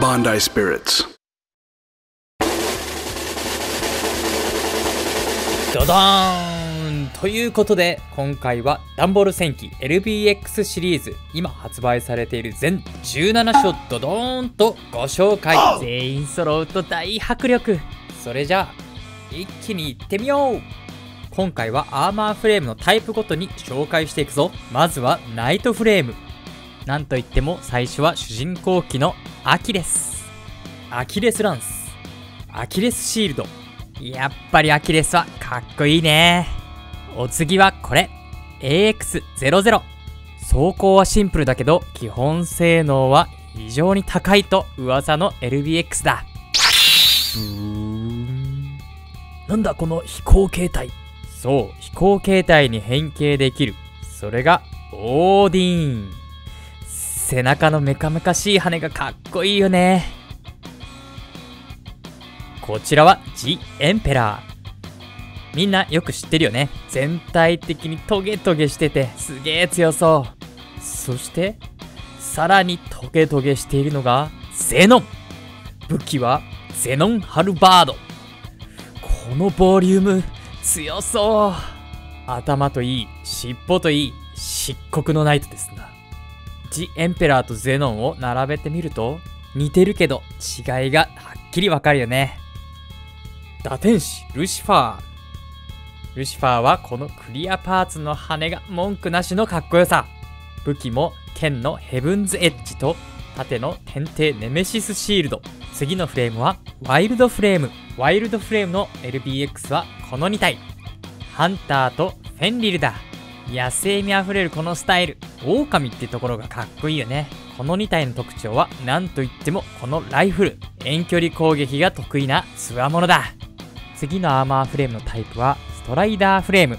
Bondi Spirits. ドドーン！ということで今回はダンボール戦記 LBX シリーズ今発売されている全17章ドドーン！とご紹介。全員揃うと大迫力。それじゃあ一気に行ってみよう。今回はアーマーフレームのタイプごとに紹介していくぞ。まずはナイトフレーム。なんといっても最初は主人公機のアキレス。アキレスランス。アキレスシールド。やっぱりアキレスはかっこいいね。お次はこれ。AX00 走行はシンプルだけど基本性能は非常に高いと噂の LBX だ。なんだこの飛行形態。そう。飛行形態に変形できる。それがオーディーン背中のメカメカしい羽がかっこいいよね。こちらは The エンペラー。みんなよく知ってるよね。全体的にトゲトゲしててすげえ強そう。そしてさらにトゲトゲしているのがゼノン。武器はゼノンハルバード。このボリューム強そう。頭といい尻尾といい漆黒のナイトですな。ジ・エンペラーとゼノンを並べてみると似てるけど違いがはっきりわかるよね。打天使ルシファー。ルシファーはこのクリアパーツの羽が文句なしのかっこよさ。武器も剣のヘブンズエッジと盾の天帝ネメシスシールド。次のフレームはワイルドフレーム。ワイルドフレームの LBX はこの2体。ハンターとフェンリルだ。野生味あふれるこのスタイル。狼ってところがかっこいいよね。この2体の特徴は何といってもこのライフル。遠距離攻撃が得意なつわものだ。次のアーマーフレームのタイプはストライダーフレーム。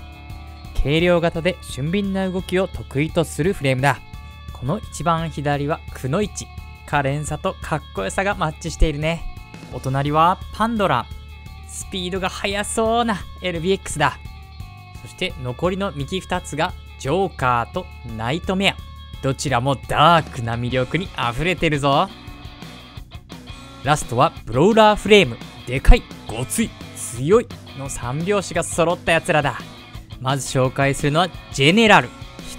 軽量型で俊敏な動きを得意とするフレームだ。この一番左はくのいち可憐さとかっこよさがマッチしているね。お隣はパンドラ。スピードが速そうな LBX だ。そして残りの右2つがジョーカーとナイトメア。どちらもダークな魅力に溢れてるぞ。ラストはブローラーフレーム。でかいごつい強いの3拍子が揃ったやつらだ。まず紹介するのはジェネラル。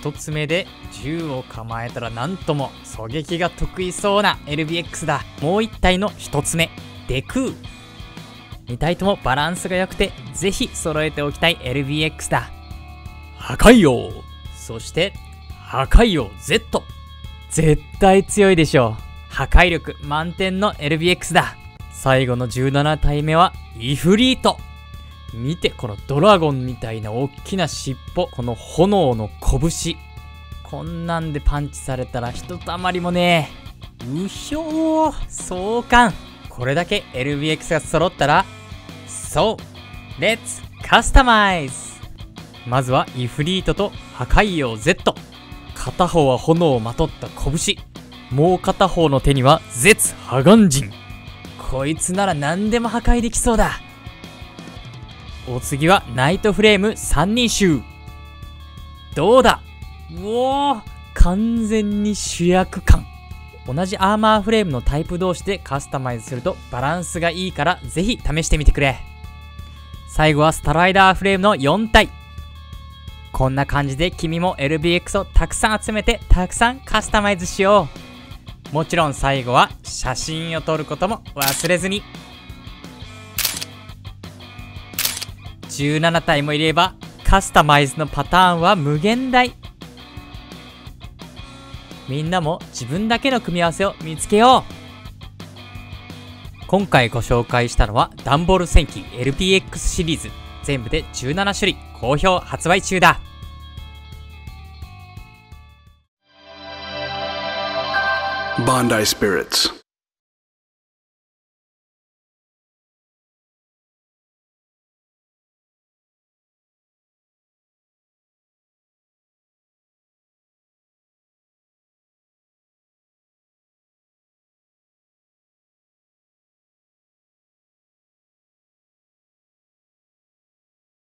1つ目で銃を構えたらなんとも狙撃が得意そうな LBX だ。もう1体の1つ目デクー。2体ともバランスが良くてぜひ揃えておきたい LBX だ。破壊王。そして破壊王 Z 絶対強いでしょう。破壊力満点の LBX だ。最後の17体目はイフリート。見てこのドラゴンみたいな大きな尻尾。この炎の拳。こんなんでパンチされたらひとたまりもねうひょー。壮観。これだけ LBX が揃ったらそう。レッツカスタマイズまずはイフリートと破壊王 Z 片方は炎をまとった拳。もう片方の手には絶破眼人。こいつなら何でも破壊できそうだ。お次はナイトフレーム。3人衆。どうだ？うおー完全に主役感。同じアーマーフレームのタイプ同士でカスタマイズするとバランスがいいからぜひ試してみてくれ。最後はスタライダーフレームの4体。こんな感じで君も LBX をたくさん集めてたくさんカスタマイズしよう。もちろん最後は写真を撮ることも忘れずに。17体もいればカスタマイズのパターンは無限大。みんなも自分だけの組み合わせを見つけよう。今回ご紹介したのはダンボール戦記 LPX シリーズ。全部で17種類好評発売中だ。Bondi Spirits.